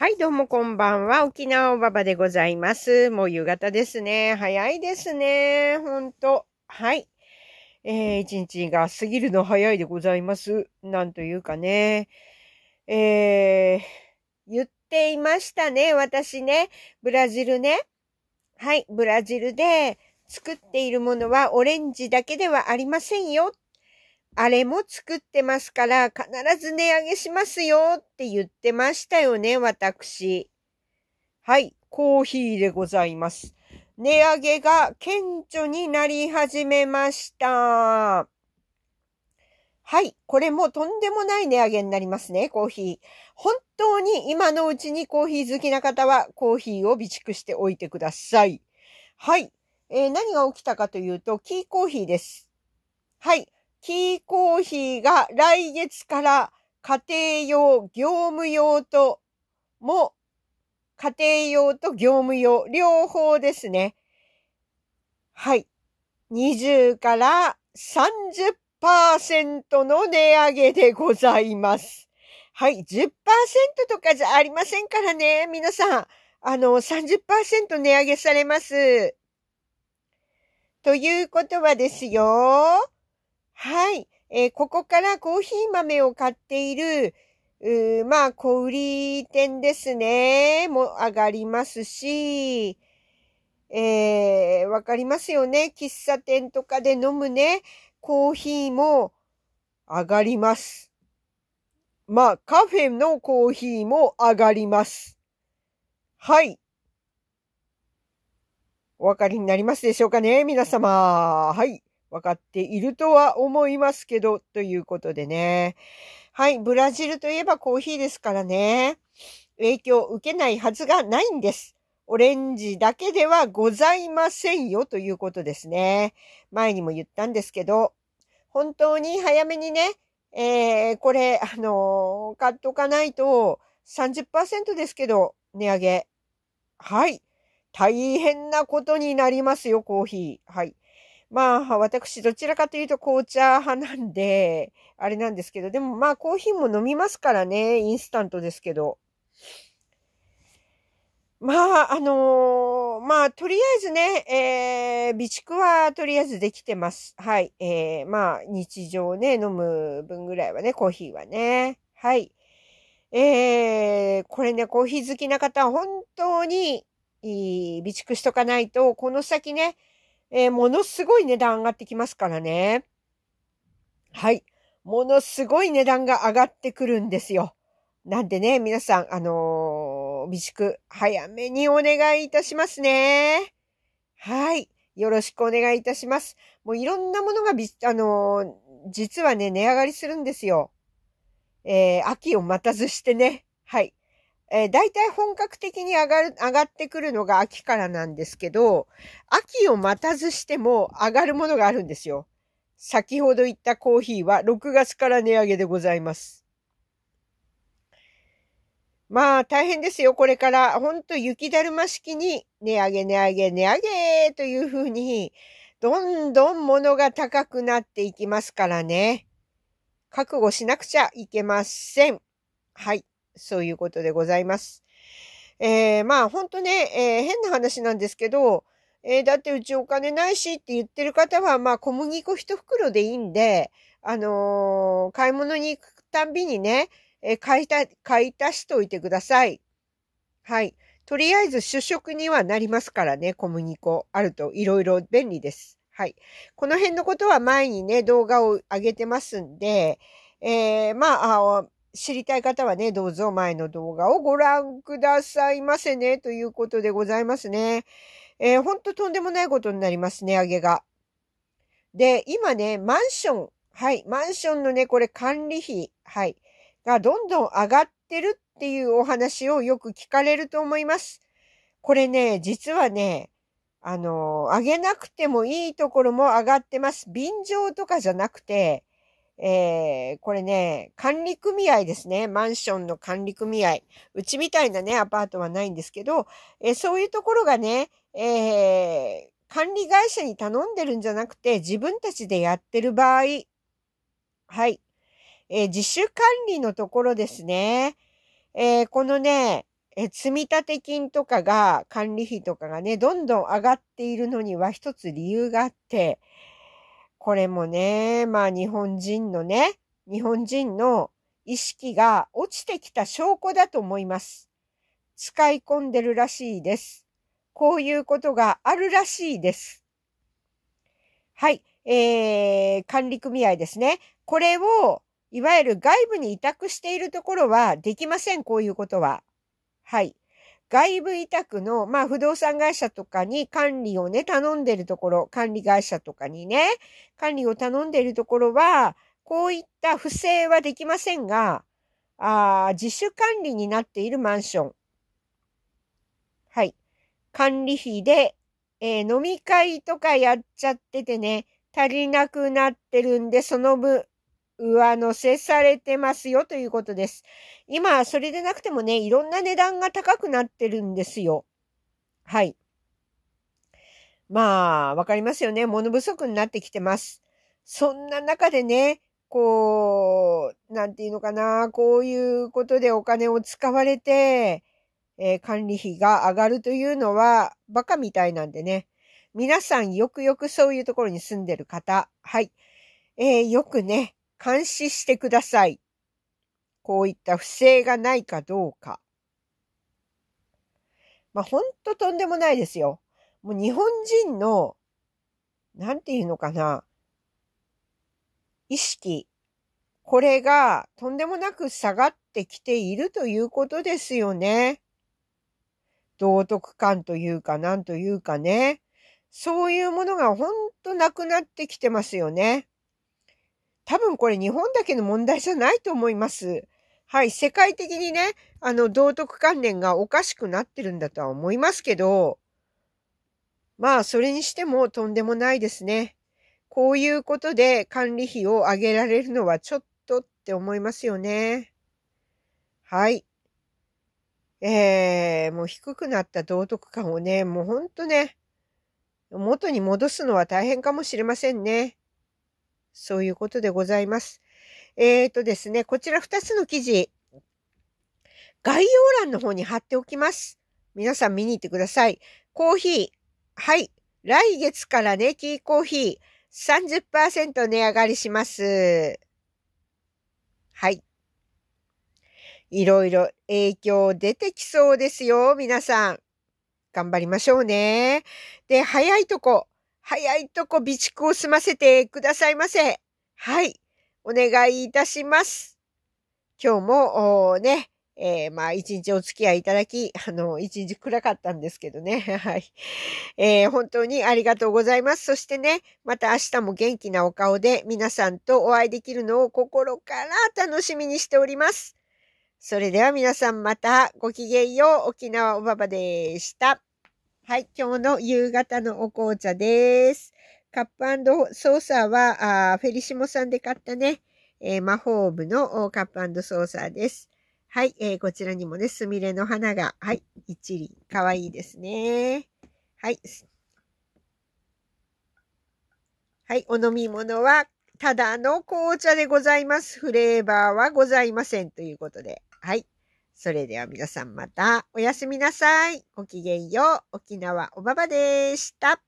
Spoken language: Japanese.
はい、どうもこんばんは。沖縄おばばでございます。もう夕方ですね。早いですね。ほんと。はい。えー、一日が過ぎるの早いでございます。なんというかね。えー、言っていましたね。私ね。ブラジルね。はい、ブラジルで作っているものはオレンジだけではありませんよ。あれも作ってますから、必ず値上げしますよって言ってましたよね、私。はい、コーヒーでございます。値上げが顕著になり始めました。はい、これもとんでもない値上げになりますね、コーヒー。本当に今のうちにコーヒー好きな方はコーヒーを備蓄しておいてください。はい、えー何が起きたかというと、キーコーヒーです。はい。キーコーヒーが来月から家庭用、業務用とも、家庭用と業務用、両方ですね。はい。20から30%の値上げでございます。はい。10%とかじゃありませんからね。皆さん、あの、30%値上げされます。ということはですよ。はい。えーここからコーヒー豆を買っている、うーまあ、小売店ですね。も上がりますし、えーわかりますよね。喫茶店とかで飲むね、コーヒーも上がります。まあ、カフェのコーヒーも上がります。はい。お分かりになりますでしょうかね、皆様。はい。分かっているとは思いますけど、ということでね。はい。ブラジルといえばコーヒーですからね。影響を受けないはずがないんです。オレンジだけではございませんよ、ということですね。前にも言ったんですけど、本当に早めにね、えー、これ、あのー買っとかないと、30%ですけど、値上げ。はい。大変なことになりますよ、コーヒー。はい。まあ、私、どちらかというと紅茶派なんで、あれなんですけど、でもまあ、コーヒーも飲みますからね、インスタントですけど。まあ、あのーまあ、とりあえずね、えー、備蓄はとりあえずできてます。はい。えー、まあ、日常ね、飲む分ぐらいはね、コーヒーはね。はい。えー、これね、コーヒー好きな方は本当に、いい備蓄しとかないと、この先ね、えーものすごい値段上がってきますからね。はい。ものすごい値段が上がってくるんですよ。なんでね、皆さん、あのー備蓄、早めにお願いいたしますね。はい。よろしくお願いいたします。もういろんなものがび、あのー実はね、値上がりするんですよ。えー秋を待たずしてね。はい。えー、大体本格的に上がる、上がってくるのが秋からなんですけど、秋を待たずしても上がるものがあるんですよ。先ほど言ったコーヒーは6月から値上げでございます。まあ大変ですよ。これからほんと雪だるま式に値上げ値上げ値上げというふうにどんどん物が高くなっていきますからね。覚悟しなくちゃいけません。はい。そういうことでございます。えー、まあ本当ね、えー変な話なんですけど、えーだってうちお金ないしって言ってる方は、まあ小麦粉一袋でいいんで、あのー買い物に行くたんびにね、えー買いた、買い足しておいてください。はい。とりあえず主食にはなりますからね、小麦粉あるといろいろ便利です。はい。この辺のことは前にね、動画を上げてますんで、えーまあ、あ知りたい方はね、どうぞ前の動画をご覧くださいませね、ということでございますね。えー、ほんととんでもないことになります、値上げが。で、今ね、マンション、はい、マンションのね、これ管理費、はい、がどんどん上がってるっていうお話をよく聞かれると思います。これね、実はね、あの、上げなくてもいいところも上がってます。便乗とかじゃなくて、えーこれね、管理組合ですね。マンションの管理組合。うちみたいなね、アパートはないんですけど、えーそういうところがね、えー管理会社に頼んでるんじゃなくて、自分たちでやってる場合、はい。えー自主管理のところですね。えーこのね、え積立金とかが、管理費とかがね、どんどん上がっているのには一つ理由があって、これもね、まあ日本人のね、日本人の意識が落ちてきた証拠だと思います。使い込んでるらしいです。こういうことがあるらしいです。はい。えー、管理組合ですね。これを、いわゆる外部に委託しているところはできません。こういうことは。はい。外部委託の、まあ不動産会社とかに管理をね、頼んでるところ、管理会社とかにね、管理を頼んでるところは、こういった不正はできませんが、あ自主管理になっているマンション。はい。管理費で、えー、飲み会とかやっちゃっててね、足りなくなってるんで、その分、上乗せされてますよということです。今、それでなくてもね、いろんな値段が高くなってるんですよ。はい。まあ、わかりますよね。物不足になってきてます。そんな中でね、こう、なんていうのかな、こういうことでお金を使われて、えー、管理費が上がるというのはバカみたいなんでね。皆さんよくよくそういうところに住んでる方、はい。えー、よくね、監視してください。こういった不正がないかどうか。まあ、ほんととんでもないですよ。もう日本人の、なんていうのかな、意識。これがとんでもなく下がってきているということですよね。道徳感というか、なんというかね。そういうものがほんとなくなってきてますよね。多分これ日本だけの問題じゃないと思います。はい、世界的にね、あの、道徳関連がおかしくなってるんだとは思いますけど、まあ、それにしてもとんでもないですね。こういうことで管理費を上げられるのはちょっとって思いますよね。はい。えー、もう低くなった道徳感をね、もうほんとね、元に戻すのは大変かもしれませんね。そういうことでございます。えーとですね、こちら2つの記事、概要欄の方に貼っておきます。皆さん見に行ってください。コーヒー。はい。来月からね、キーコーヒー30%値上がりします。はい。いろいろ影響出てきそうですよ、皆さん。頑張りましょうね。で、早いとこ、早いとこ備蓄を済ませてくださいませ。はい。お願いいたします。今日も、ね、えー、まあ、一日お付き合いいただき、あの、一日暗かったんですけどね。はい。えー、本当にありがとうございます。そしてね、また明日も元気なお顔で皆さんとお会いできるのを心から楽しみにしております。それでは皆さんまたごきげんよう。沖縄おばばでした。はい、今日の夕方のお紅茶です。カップソーサーはあフェリシモさんで買ったね、えー、魔法部のカップソーサーです。はい、えー、こちらにもね、スミレの花が、はい、一輪、かわいいですね。はい。はい、お飲み物は、ただの紅茶でございます。フレーバーはございません。ということで。はい。それでは皆さんまたおやすみなさい。ごきげんよう。沖縄おばばでした。